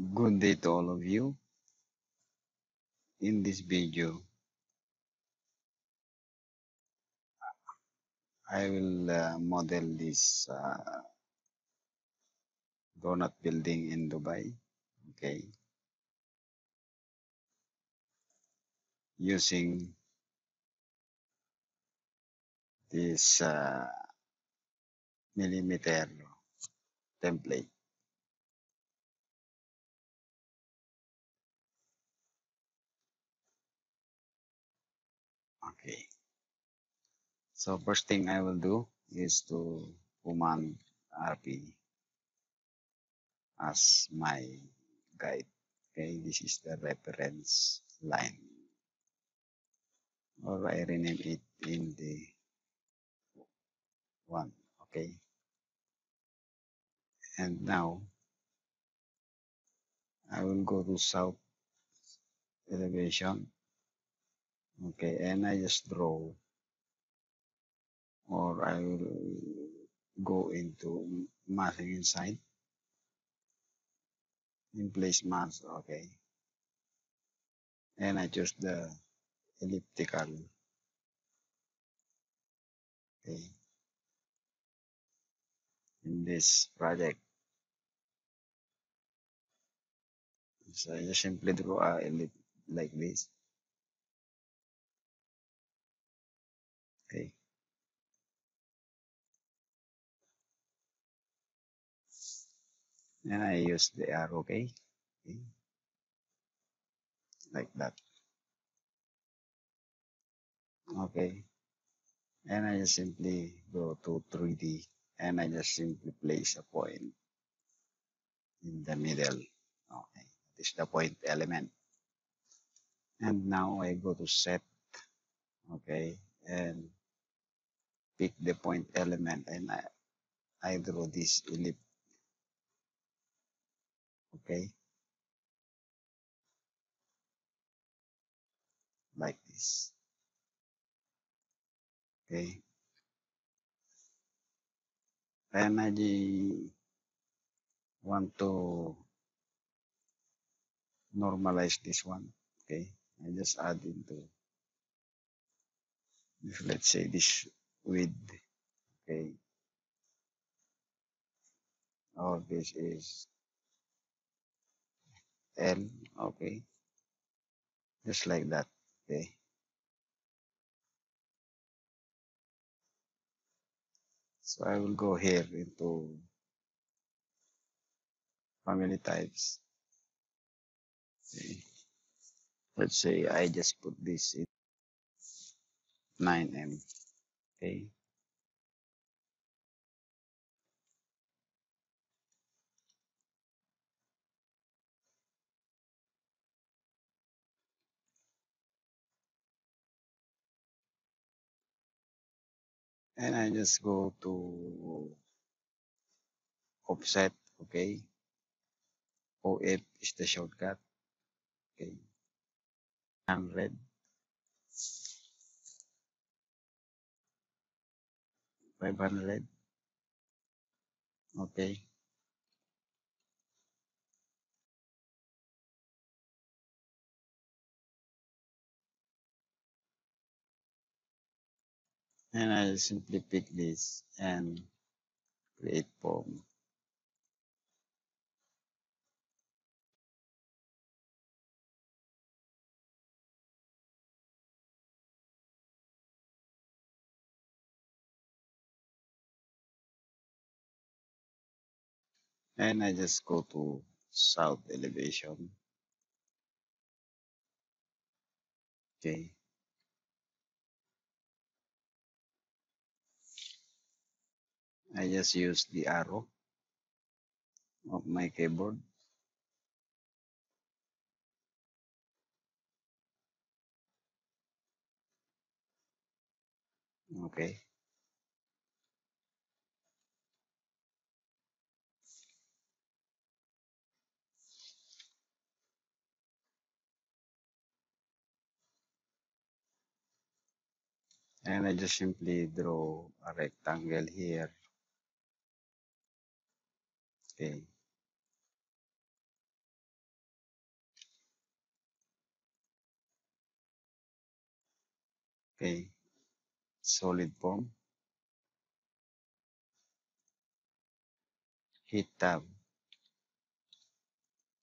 Good day to all of you. In this video, I will uh, model this uh, donut building in Dubai. Okay, using this uh, millimeter template. So first thing I will do is to command RP as my guide. Okay, this is the reference line. Or I rename it in the one. Okay. And now I will go to south elevation. Okay, and I just draw or I will go into massing inside. In place mass okay. And I choose the elliptical. Okay. In this project. So I just simply draw a ellipse like this and I use the arrow okay, okay. like that. Okay. And I just simply go to 3D and I just simply place a point in the middle. Okay. This is the point element. And now I go to set. Okay. And pick the point element and I, I draw this ellipse okay. Like this. Okay. I want to normalize this one. Okay. I just add into if let's say this width okay. Or this is L okay. Just like that okay. So I will go here into family types. Okay. let's say I just put this in 9M okay and I just go to offset okay? OF is the shortcut okay? 100 500 okay and I simply pick this and create form and I just go to south elevation. Okay I just use the arrow of my keyboard. Okay. And I just simply draw a rectangle here A. Okay, solid form. Heat tab.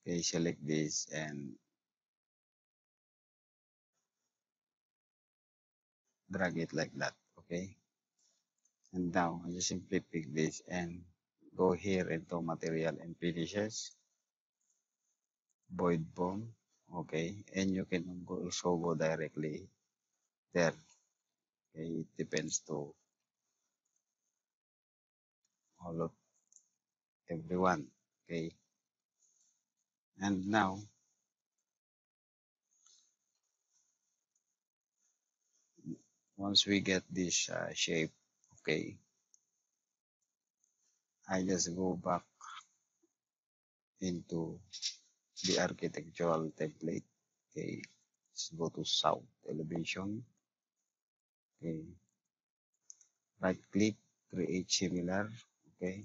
Okay, select this and drag it like that. Okay, and now I just simply pick this and go here into material and finishes. Void form okay. And you can also go directly there. Okay it depends to all of everyone okay. And now once we get this uh, shape okay I just go back into the architectural template. Okay let's go to south elevation. Okay right click create similar. Okay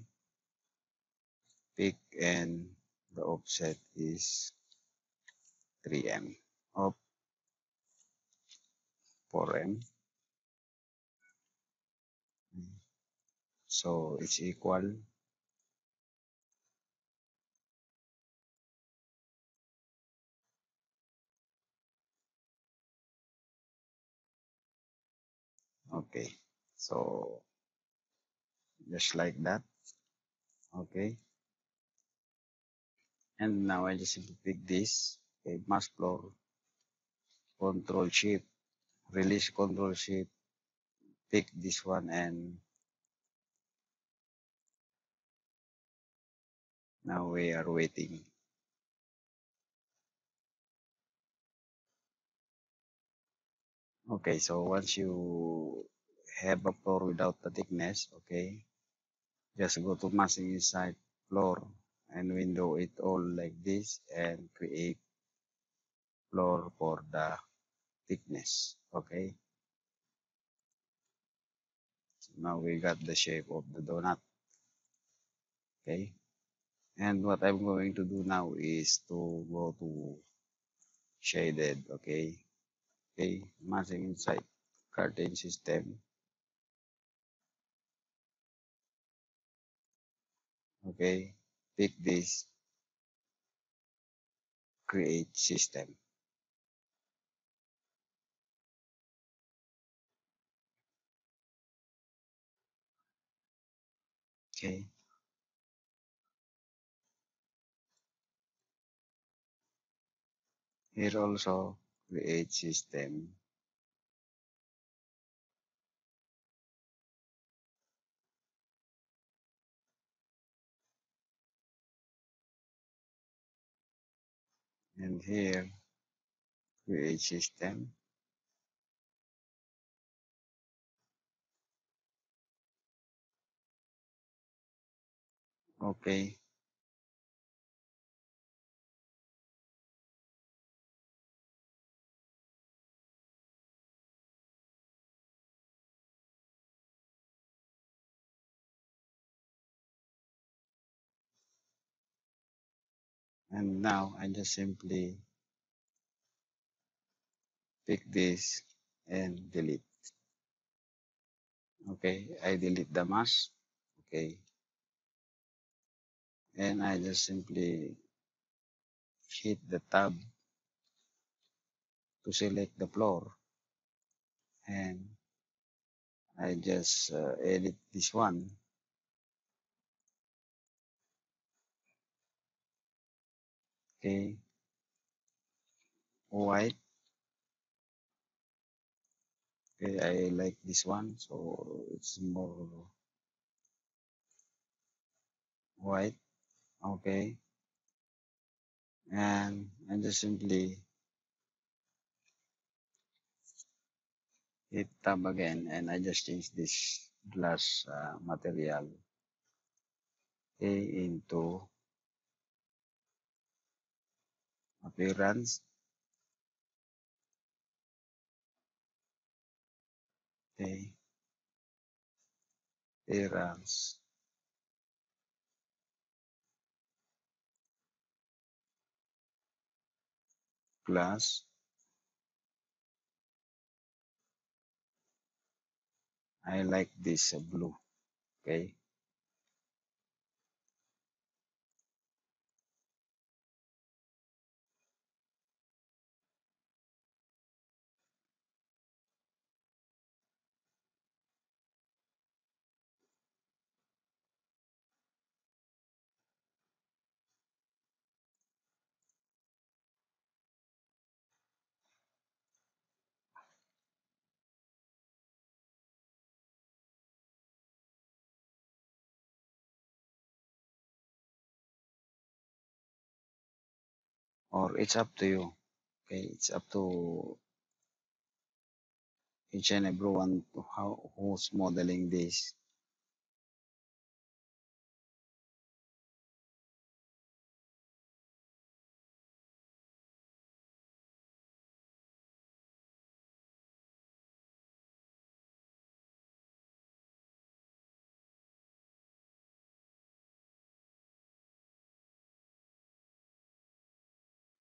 pick and the offset is 3m of 4m so it's equal okay so just like that okay. And now I just pick this okay mass floor control shift release control shift pick this one and now we are waiting. Okay so once you have a floor without the thickness okay just go to massing inside floor and window it all like this and create floor for the thickness okay? So now we got the shape of the donut okay and what I'm going to do now is to go to shaded okay? Okay massing inside curtain system. Okay pick this. Create system. Okay here also create system. And here create system. Okay and now I just simply pick this and delete. Okay I delete the mass. Okay. And I just simply hit the tab to select the floor. And I just uh, edit this one okay white. Okay I like this one so it's more white. Okay. And I just simply hit tab again and I just change this glass uh, material okay, into appearance okay appearance glass I like this blue. Okay. Or it's up to you. Okay. It's up to each and everyone how who's modeling this.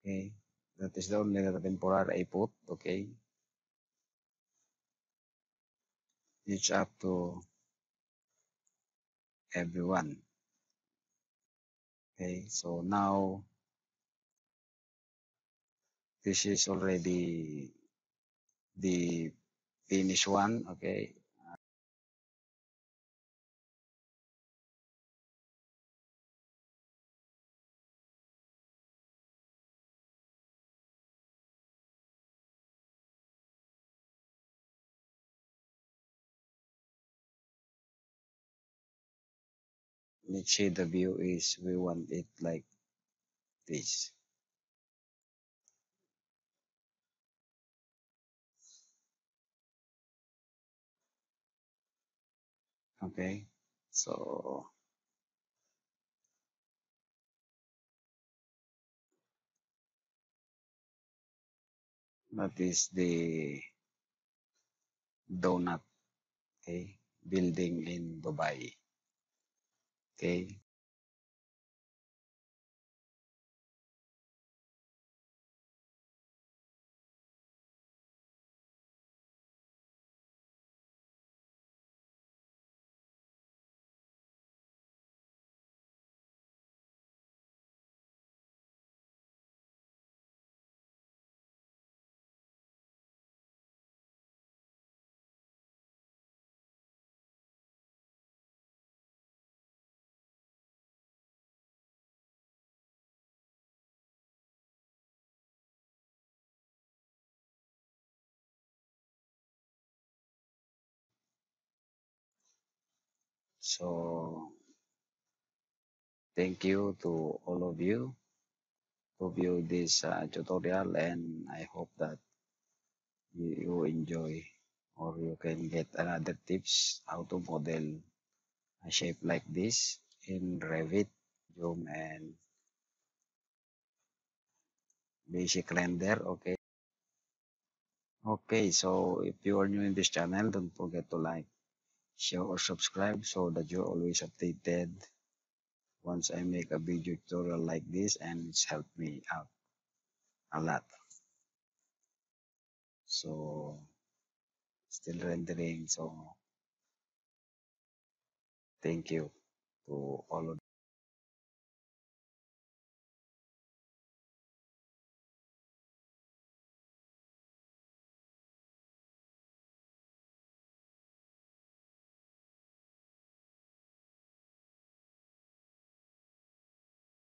Okay. That is the only temporary I put. Okay. It's up to everyone. Okay. So now this is already the finished one. Okay. Let's say the view is we want it like this. Okay. So that is the donut. Okay. Building in Dubai. Okay. So thank you to all of you to view this uh, tutorial and I hope that you, you enjoy or you can get another tips how to model a shape like this in Revit, Zoom and basic render. Okay. Okay. So if you are new in this channel, don't forget to like, share or subscribe so that you're always updated once I make a video tutorial like this and it's helped me out a lot. So still rendering. So thank you to all of